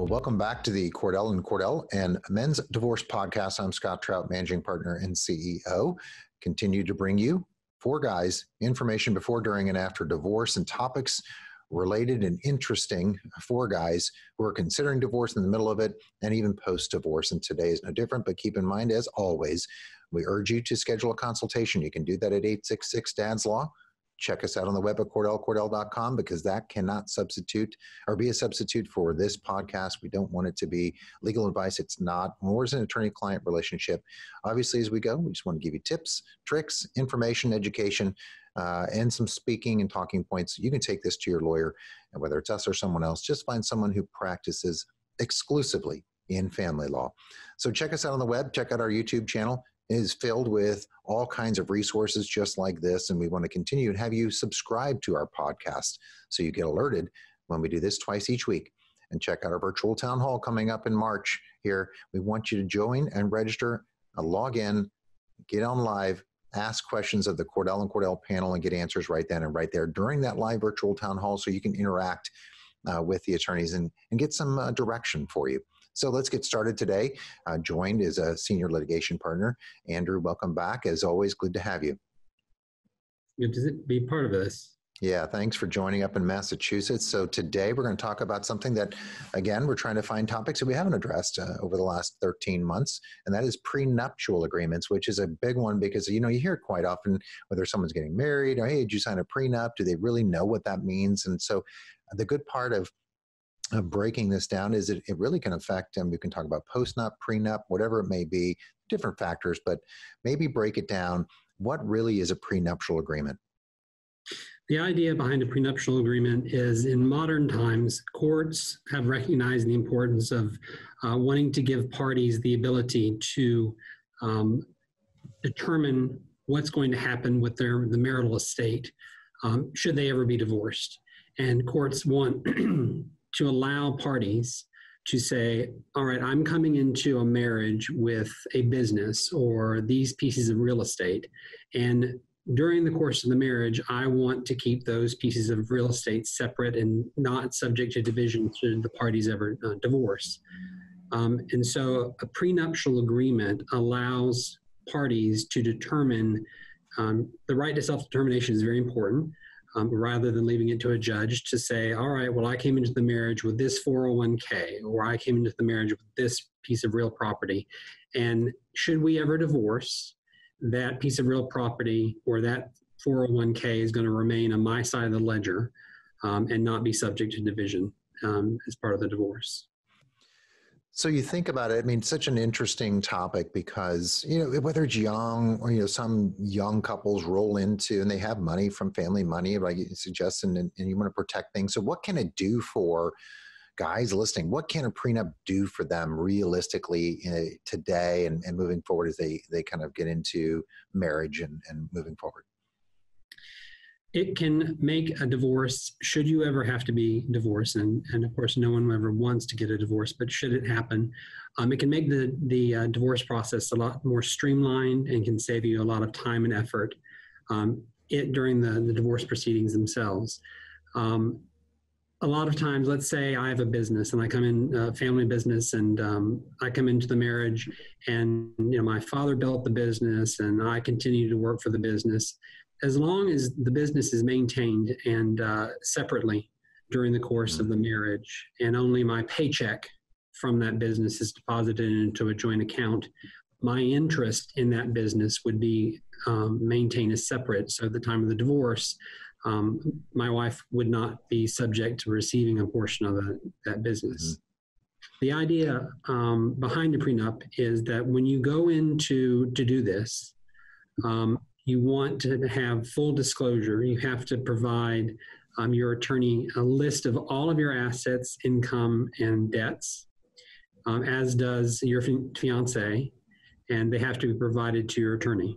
Well, welcome back to the Cordell and Cordell and Men's Divorce Podcast. I'm Scott Trout, managing partner and CEO. Continue to bring you four guys information before, during, and after divorce and topics related and interesting for guys who are considering divorce in the middle of it and even post divorce. And today is no different, but keep in mind, as always, we urge you to schedule a consultation. You can do that at 866 DADS Law check us out on the web at cordellcordell.com because that cannot substitute or be a substitute for this podcast. We don't want it to be legal advice. It's not, nor is an attorney client relationship. Obviously, as we go, we just want to give you tips, tricks, information, education, uh, and some speaking and talking points. You can take this to your lawyer, and whether it's us or someone else, just find someone who practices exclusively in family law. So check us out on the web, check out our YouTube channel is filled with all kinds of resources just like this. And we want to continue and have you subscribe to our podcast so you get alerted when we do this twice each week. And check out our virtual town hall coming up in March here. We want you to join and register, uh, log in, get on live, ask questions of the Cordell and Cordell panel and get answers right then and right there during that live virtual town hall so you can interact uh, with the attorneys and, and get some uh, direction for you. So let's get started today. Uh, joined is a senior litigation partner. Andrew, welcome back. As always, good to have you. Good to be part of this. Yeah, thanks for joining up in Massachusetts. So today we're going to talk about something that, again, we're trying to find topics that we haven't addressed uh, over the last 13 months, and that is prenuptial agreements, which is a big one because you know you hear quite often whether someone's getting married or hey, did you sign a prenup? Do they really know what that means? And so the good part of breaking this down is it, it really can affect, and we can talk about post-nup, prenup, whatever it may be, different factors, but maybe break it down. What really is a prenuptial agreement? The idea behind a prenuptial agreement is in modern times, courts have recognized the importance of uh, wanting to give parties the ability to um, determine what's going to happen with their the marital estate um, should they ever be divorced. And courts want to allow parties to say, all right, I'm coming into a marriage with a business or these pieces of real estate. And during the course of the marriage, I want to keep those pieces of real estate separate and not subject to division should the parties ever uh, divorce. Um, and so a prenuptial agreement allows parties to determine um, the right to self determination is very important um, rather than leaving it to a judge to say, all right, well, I came into the marriage with this 401k, or I came into the marriage with this piece of real property. And should we ever divorce, that piece of real property or that 401k is going to remain on my side of the ledger um, and not be subject to division um, as part of the divorce. So you think about it, I mean, such an interesting topic because, you know, whether it's young or, you know, some young couples roll into and they have money from family money, like you suggest, and, and you want to protect things. So what can it do for guys listening? What can a prenup do for them realistically uh, today and, and moving forward as they, they kind of get into marriage and, and moving forward? It can make a divorce should you ever have to be divorced and, and of course no one ever wants to get a divorce but should it happen um, it can make the, the uh, divorce process a lot more streamlined and can save you a lot of time and effort um, it, during the, the divorce proceedings themselves. Um, a lot of times let's say i have a business and i come in a family business and um, i come into the marriage and you know my father built the business and i continue to work for the business as long as the business is maintained and uh, separately during the course of the mm-hmm. marriage, and only my paycheck from that business is deposited into a joint account, my interest in that business would be um, maintained as separate. So at the time of the divorce, um, my wife would not be subject to receiving a portion of the, that business. Mm-hmm. The idea um, behind the prenup is that when you go into to do this, um, you want to have full disclosure. You have to provide um, your attorney a list of all of your assets, income, and debts, um, as does your fiance, and they have to be provided to your attorney.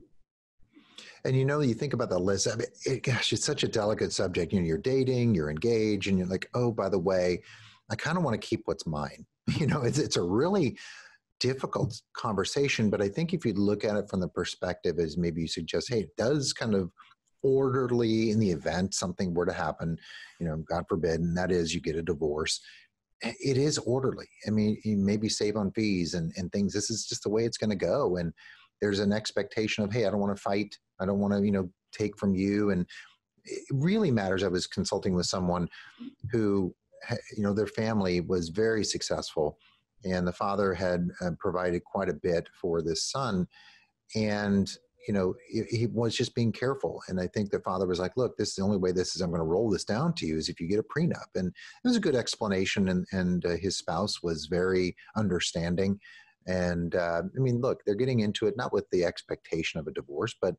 And you know, you think about the list. I mean, it, gosh, it's such a delicate subject. You know, you're dating, you're engaged, and you're like, oh, by the way, I kind of want to keep what's mine. You know, it's it's a really difficult conversation. But I think if you look at it from the perspective as maybe you suggest, hey, it does kind of orderly in the event something were to happen, you know, God forbid, and that is you get a divorce. it is orderly. I mean, you maybe save on fees and, and things. This is just the way it's going to go. And there's an expectation of, hey, I don't want to fight. I don't want to, you know, take from you. And it really matters. I was consulting with someone who, you know, their family was very successful, and the father had uh, provided quite a bit for this son, and you know, he was just being careful. And I think the father was like, look, this is the only way this is, I'm going to roll this down to you is if you get a prenup. And it was a good explanation. And, and uh, his spouse was very understanding. And uh, I mean, look, they're getting into it, not with the expectation of a divorce, but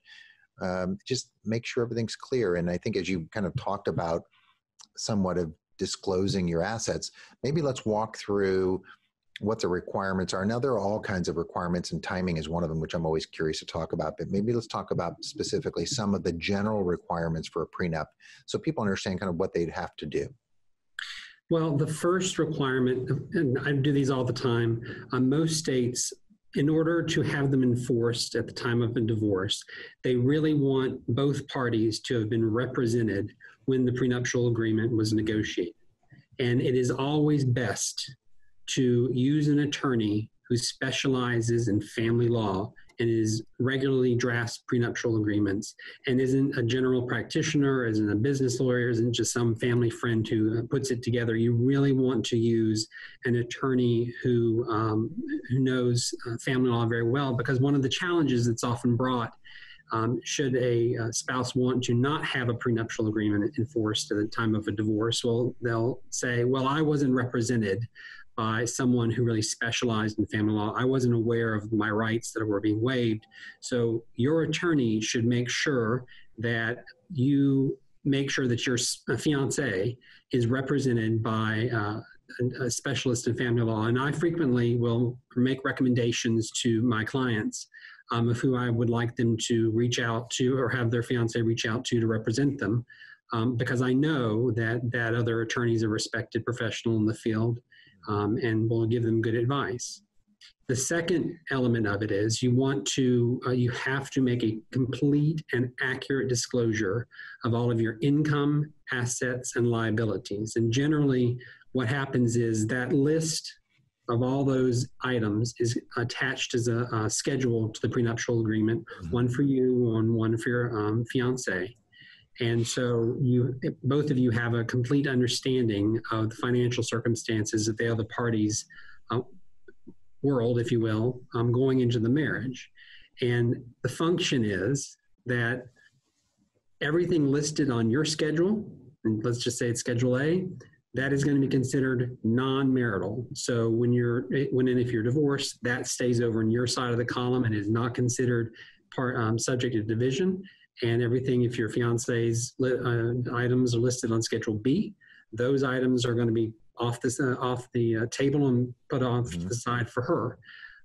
um, just make sure everything's clear. And I think as you kind of talked about somewhat of disclosing your assets, maybe let's walk through what the requirements are. Now, there are all kinds of requirements, and timing is one of them, which I'm always curious to talk about. But maybe let's talk about specifically some of the general requirements for a prenup so people understand kind of what they'd have to do. Well, the first requirement, and I do these all the time, most states, in order to have them enforced at the time of a divorce, they really want both parties to have been represented when the prenuptial agreement was negotiated. And it is always best to use an attorney who specializes in family law and is regularly drafts prenuptial agreements and isn't a general practitioner, isn't a business lawyer, isn't just some family friend who uh, puts it together. You really want to use an attorney who um, who knows uh, family law very well because one of the challenges that's often brought um, should a uh, spouse want to not have a prenuptial agreement enforced at the time of a divorce, well, they'll say, Well, I wasn't represented by someone who really specialized in family law. I wasn't aware of my rights that were being waived. So your attorney should make sure that you make sure that your fiance is represented by uh, a specialist in family law. And I frequently will make recommendations to my clients um, of who I would like them to reach out to or have their fiance reach out to to represent them. Um, because I know that that other attorneys are respected professional in the field um, and will give them good advice. The second element of it is you want to, uh, you have to make a complete and accurate disclosure of all of your income, assets, and liabilities. And generally, what happens is that list of all those items is attached as a, a schedule to the prenuptial agreement, mm-hmm. one for you and one for your um, fiance. And so you both of you have a complete understanding of the financial circumstances of the other parties' uh, world, if you will, um, going into the marriage. And the function is that everything listed on your schedule, and let's just say it's Schedule A, that is going to be considered non-marital. So when you're when and if you're divorced, that stays over in your side of the column and is not considered part um, subject to division and everything if your fiance's li- uh, items are listed on schedule b those items are going to be off this uh, off the uh, table and put off mm-hmm. the side for her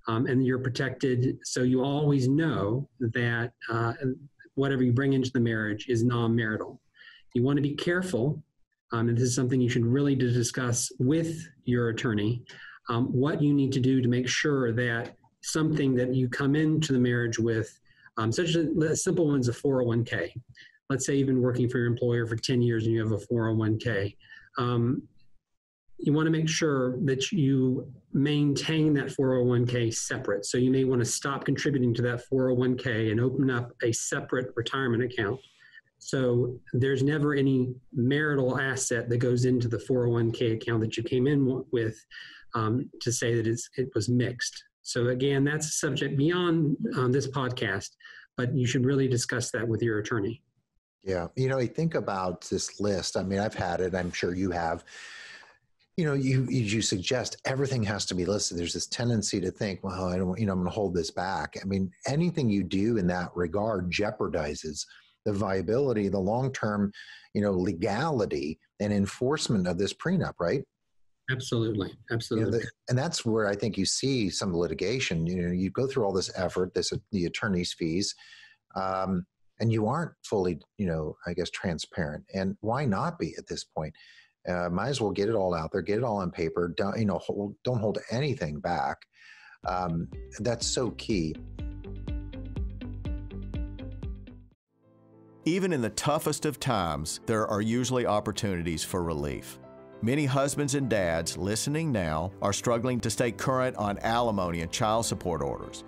um, and you're protected so you always know that uh, whatever you bring into the marriage is non-marital you want to be careful um, and this is something you should really discuss with your attorney um, what you need to do to make sure that something that you come into the marriage with um, such a, simple one is a 401k. Let's say you've been working for your employer for 10 years and you have a 401k. Um, you want to make sure that you maintain that 401k separate. So you may want to stop contributing to that 401k and open up a separate retirement account. So there's never any marital asset that goes into the 401k account that you came in with um, to say that it was mixed. So again, that's a subject beyond um, this podcast, but you should really discuss that with your attorney. Yeah, you know, I think about this list. I mean, I've had it. I'm sure you have. You know, you you suggest everything has to be listed. There's this tendency to think, well, I don't, you know, I'm going to hold this back. I mean, anything you do in that regard jeopardizes the viability, the long term, you know, legality and enforcement of this prenup, right? Absolutely, absolutely. You know, the, and that's where I think you see some litigation. You know, you go through all this effort, this the attorney's fees, um, and you aren't fully, you know, I guess transparent. And why not be at this point? Uh, might as well get it all out there, get it all on paper. Don't you know? Hold, don't hold anything back. Um, that's so key. Even in the toughest of times, there are usually opportunities for relief. Many husbands and dads listening now are struggling to stay current on alimony and child support orders.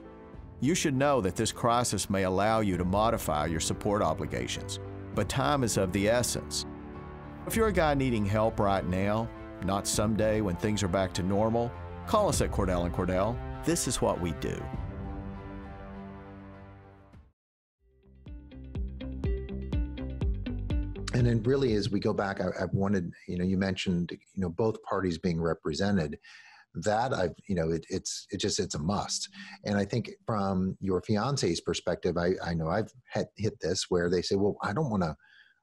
You should know that this crisis may allow you to modify your support obligations, but time is of the essence. If you're a guy needing help right now, not someday when things are back to normal, call us at Cordell and Cordell. This is what we do. And then really as we go back I, have wanted you know you mentioned you know both parties being represented. That i've you know it, it's it just it's a must. And i think from your fiance's perspective i i know i've had hit this where they say well i don't want to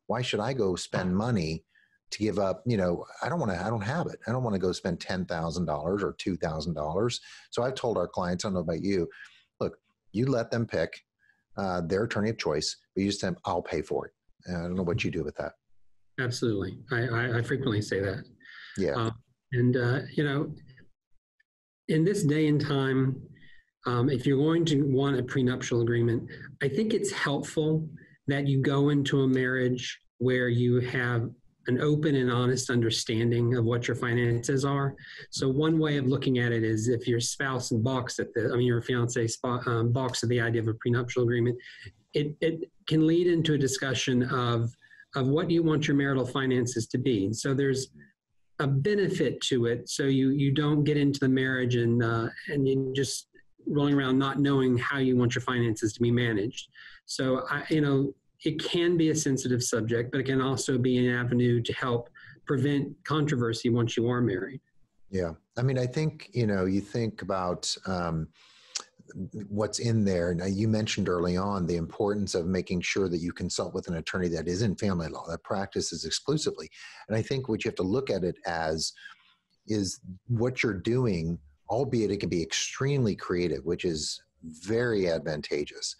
why should i go spend money to give up you know i don't want to i don't have it. I don't want to go spend $10000 or $2000 so i've told our clients i don't know about you look you let them pick uh, their attorney of choice but you just say i'll pay for it I don't know what you do with that. Absolutely. I, I, I frequently say that. Yeah. Um, and, uh, you know, in this day and time, um, if you're going to want a prenuptial agreement, I think it's helpful that you go into a marriage where you have an open and honest understanding of what your finances are. So one way of looking at it is if your spouse balks at the, I mean, your fiance um, balks at the idea of a prenuptial agreement, it, it can lead into a discussion of, of what you want your marital finances to be. So there's a benefit to it. So you, you don't get into the marriage and, uh, and you just rolling around not knowing how you want your finances to be managed. So I, you know, it can be a sensitive subject, but it can also be an avenue to help prevent controversy once you are married. Yeah. I mean, I think, you know, you think about, um, what's in there. Now, you mentioned early on the importance of making sure that you consult with an attorney that is in family law, that practices exclusively. And I think what you have to look at it as is what you're doing, albeit it can be extremely creative, which is very advantageous.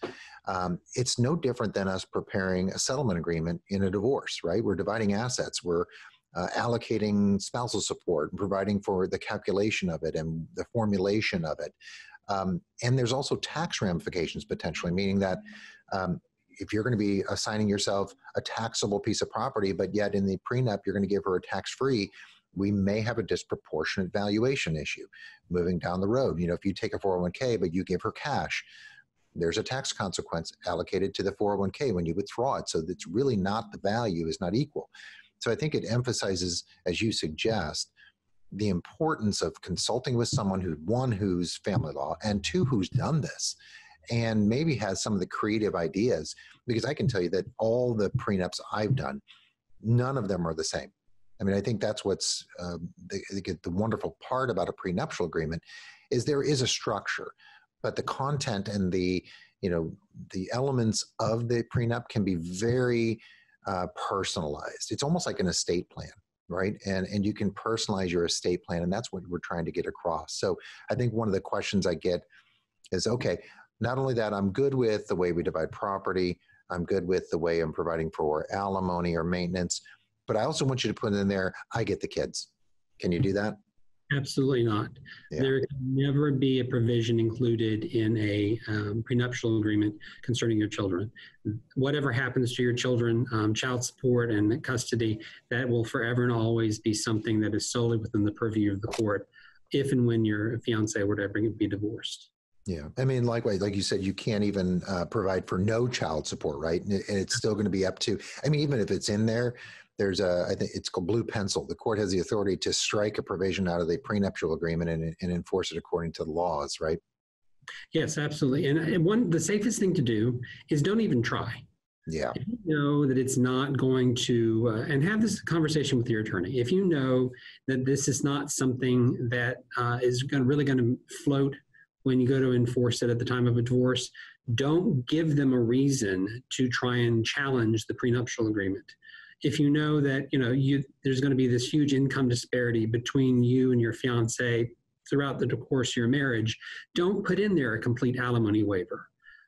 Um, it's no different than us preparing a settlement agreement in a divorce, right? We're dividing assets. We're uh, allocating spousal support and providing for the calculation of it and the formulation of it. Um, and there's also tax ramifications potentially, meaning that um, if you're going to be assigning yourself a taxable piece of property, but yet in the prenup you're going to give her a tax free, we may have a disproportionate valuation issue moving down the road. You know, if you take a 401k but you give her cash, there's a tax consequence allocated to the 401k when you withdraw it. So it's really not the value is not equal. So I think it emphasizes, as you suggest, the importance of consulting with someone who one who's family law and two who's done this and maybe has some of the creative ideas because i can tell you that all the prenups i've done none of them are the same. I mean i think that's what's uh, the, the wonderful part about a prenuptial agreement is there is a structure but the content and the you know the elements of the prenup can be very uh, personalized. It's almost like an estate plan right? And and you can personalize your estate plan and that's what we're trying to get across. So i think one of the questions i get is okay not only that i'm good with the way we divide property i'm good with the way i'm providing for alimony or maintenance but i also want you to put in there i get the kids. Can you do that Absolutely not. Yeah. There can never be a provision included in a um, prenuptial agreement concerning your children. Whatever happens to your children, um, child support and custody, that will forever and always be something that is solely within the purview of the court if and when your fiance would ever be divorced. Yeah, I mean, likewise, like you said, you can't even uh, provide for no child support, right? And it's still going to be up to. I mean, even if it's in there, there's a, I think it's called blue pencil. The court has the authority to strike a provision out of the prenuptial agreement and, and enforce it according to the laws, right? Yes, absolutely. And one, the safest thing to do is don't even try. Yeah. If you know that it's not going to, uh, and have this conversation with your attorney. If you know that this is not something that uh, is going really going to float when you go to enforce it at the time of a divorce, don't give them a reason to try and challenge the prenuptial agreement if you know that you know you there's going to be this huge income disparity between you and your fiance throughout the course of your marriage, don't put in there a complete alimony waiver.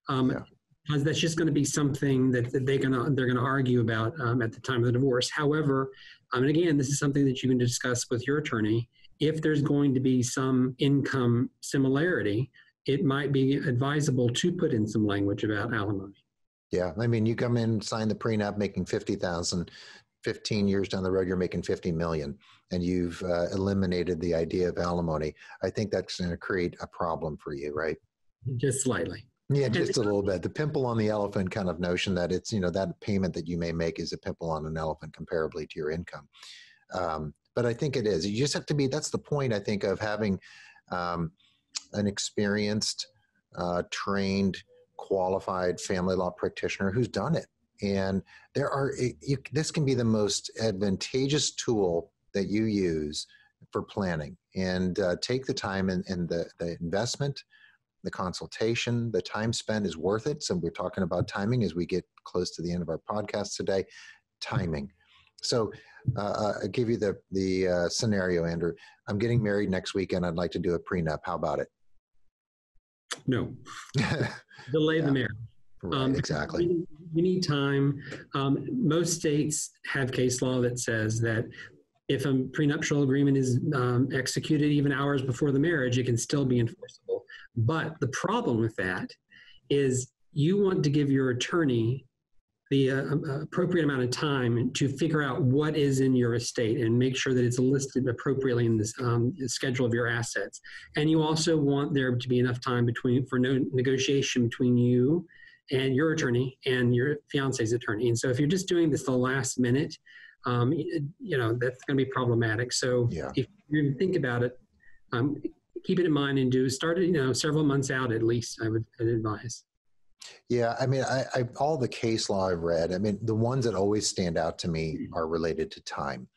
Um, yeah. Because that's just going to be something that, that they're going to they're going to argue about um, at the time of the divorce. However, um, and again, this is something that you can discuss with your attorney. If there's going to be some income similarity, it might be advisable to put in some language about alimony. Yeah, I mean, you come in, sign the prenup, making fifty thousand. 15 years down the road you're making 50 million and you've uh, eliminated the idea of alimony. I think that's going to create a problem for you right? Just slightly. Yeah just a little bit. The pimple on the elephant kind of notion that it's you know that payment that you may make is a pimple on an elephant comparably to your income. Um, but i think it is. You just have to be that's the point i think of having um, an experienced uh, trained qualified family law practitioner who's done it and there are, you, this can be the most advantageous tool that you use for planning. And uh, take the time and, and the, the investment, the consultation, the time spent is worth it. So we're talking about timing as we get close to the end of our podcast today. Timing. So uh, uh I'll give you the the uh, scenario, Andrew. I'm getting married next weekend. I'd like to do a prenup. How about it? No. Delay yeah. the marriage. Right, um, exactly. We, we, need time. Um, most states have case law that says that if a prenuptial agreement is um, executed even hours before the marriage, it can still be enforceable. But the problem with that is you want to give your attorney the uh, uh appropriate amount of time to figure out what is in your estate and make sure that it's listed appropriately in this um, schedule of your assets. And you also want there to be enough time between for no negotiation between you and your attorney and your fiance's attorney. And so if you're just doing this the last minute, um, you know, that's going to be problematic. So yeah. if you think about it, um, keep it in mind and do start it, you know, several months out at least, I would I'd advise. Yeah, I mean, I, I, all the case law I've read, I mean, the ones that always stand out to me mm-hmm. are related to time,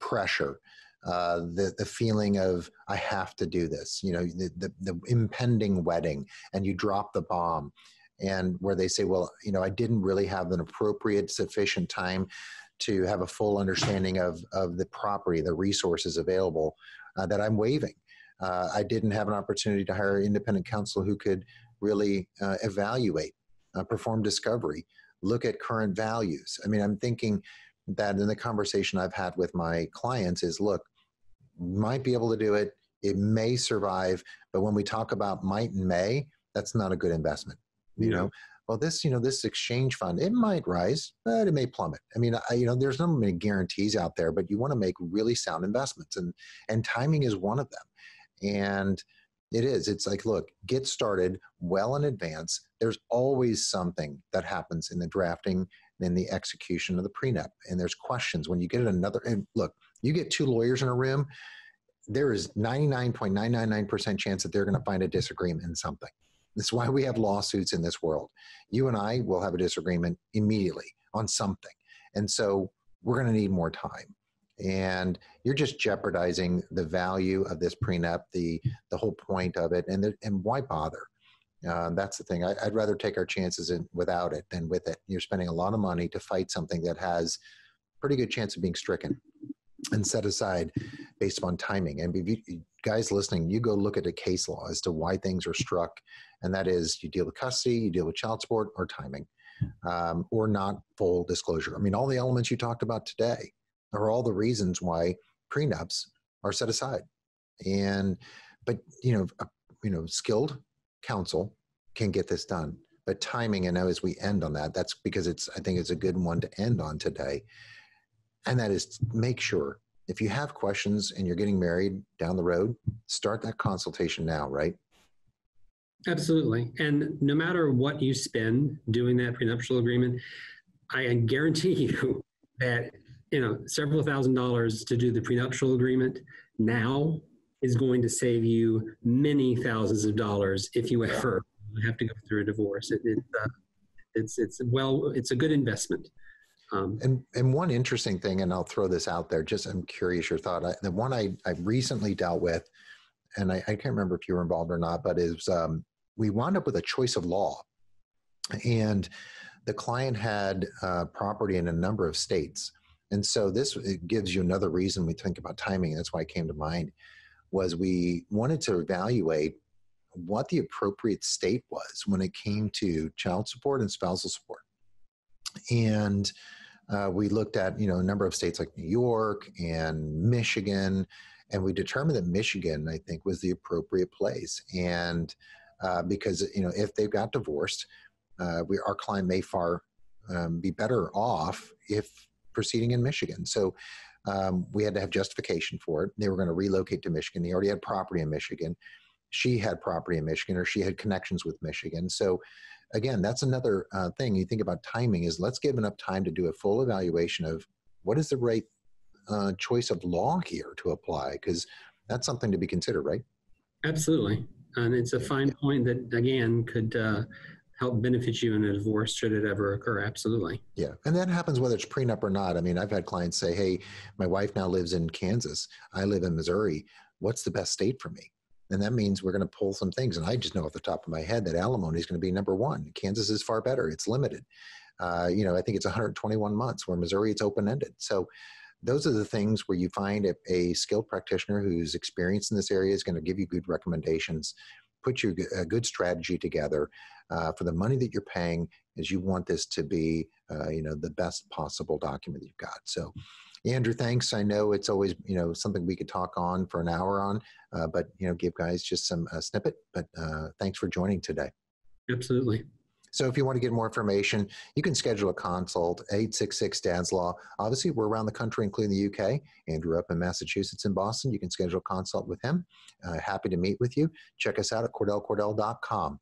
pressure, uh, the the feeling of I have to do this, you know, the, the, the impending wedding, and you drop the bomb, and where they say, well, you know, I didn't really have an appropriate, sufficient time to have a full understanding of, of the property, the resources available uh, that I'm waiving. Uh, I didn't have an opportunity to hire independent counsel who could really uh, evaluate, uh, perform discovery, look at current values. I mean, I'm thinking that in the conversation I've had with my clients is look, might be able to do it. It may survive, but when we talk about might and may, that's not a good investment you yeah. know well this you know this exchange fund it might rise but it may plummet i mean I, you know there's not many guarantees out there but you want to make really sound investments and and timing is one of them and it is it's like look get started well in advance there's always something that happens in the drafting and in the execution of the prenup and there's questions when you get another and look you get two lawyers in a room there is 99.999% chance that they're going to find a disagreement in something that's why we have lawsuits in this world. You and I will have a disagreement immediately on something. And so we're going to need more time. And you're just jeopardizing the value of this prenup, the the whole point of it, and the, and why bother? Uh, that's the thing. I, would rather take our chances in, without it than with it. You're spending a lot of money to fight something that has pretty good chance of being stricken and set aside based upon timing. And you, guys listening, you go look at a case law as to why things are struck and that is you deal with custody, you deal with child support, or timing, um, or not full disclosure. I mean, all the elements you talked about today are all the reasons why prenups are set aside. And, but you know, a, you know, skilled counsel can get this done. But timing, and as we end on that, that's because it's I think it's a good one to end on today. And that is make sure if you have questions and you're getting married down the road, start that consultation now, right? Absolutely. And no matter what you spend doing that prenuptial agreement, I guarantee you that you know several thousand dollars to do the prenuptial agreement now is going to save you many thousands of dollars if you ever have to go through a divorce. It, it, uh, it's it's well, it's a good investment. Um, and and one interesting thing, and I'll throw this out there. Just I'm curious your thought. I, the one I I recently dealt with, and I, I can't remember if you were involved or not, but is um, we wound up with a choice of law. And the client had uh, property in a number of states. And so this gives you another reason we think about timing. That's why it came to mind was we wanted to evaluate what the appropriate state was when it came to child support and spousal support. And uh, we looked at you know a number of states like New York and Michigan, and we determined that Michigan, I think, was the appropriate place. And uh, because you know if they've got divorced, uh, we, our client may far um, be better off if proceeding in Michigan. So um, we had to have justification for it. They were going to relocate to Michigan. They already had property in Michigan. She had property in Michigan, or she had connections with Michigan. So again, that's another uh, thing you think about timing is let's give enough time to do a full evaluation of what is the right uh, choice of law here to apply because that's something to be considered, right? Absolutely. And it's a fine point that, again, could uh, help benefit you in a divorce should it ever occur. Absolutely. Yeah. And that happens whether it's prenup or not. I mean, I've had clients say, hey, my wife now lives in Kansas. I live in Missouri. What's the best state for me? And that means we're going to pull some things. And I just know off the top of my head that alimony is going to be number one. Kansas is far better, it's limited. Uh, you know, I think it's 121 months, where Missouri it's open ended. So those are the things where you find a, a, skilled practitioner who's experienced in this area is going to give you good recommendations, put you a good strategy together uh, for the money that you're paying. As you want this to be, uh, you know, the best possible document you've got. So, Andrew, thanks. I know it's always you know something we could talk on for an hour on, uh, but you know, give guys just some snippet. But uh, thanks for joining today. Absolutely. So if you want to get more information, you can schedule a consult, 866 Dad's Law. Obviously, we're around the country, including the UK. Andrew up in Massachusetts and Boston. You can schedule a consult with him. Uh, happy to meet with you. Check us out at cordellcordell.com.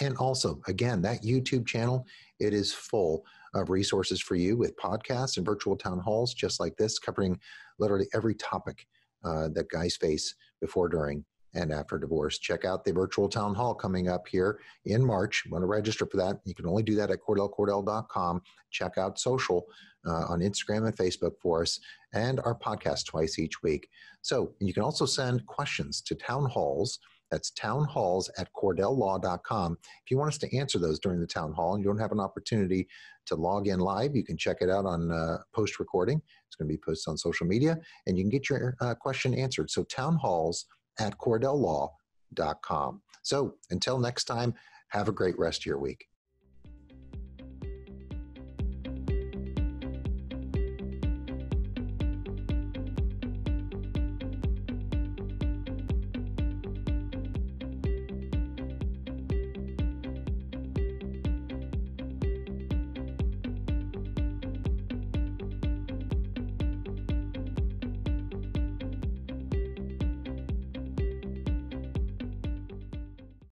And also, again, that YouTube channel, it is full of resources for you with podcasts and virtual town halls just like this, covering literally every topic uh, that guys face before, during, and after divorce. Check out the virtual town hall coming up here in March. You want to register for that? You can only do that at cordellcordell.com. Check out social uh, on Instagram and Facebook for us, and our podcast twice each week. So you can also send questions to town halls. That's townhalls at cordelllaw.com. If you want us to answer those during the town hall and you don't have an opportunity to log in live, you can check it out on uh, post recording. It's going to be posted on social media and you can get your uh, question answered. So, townhalls at cordelllaw.com. So until next time, have a great rest of your week.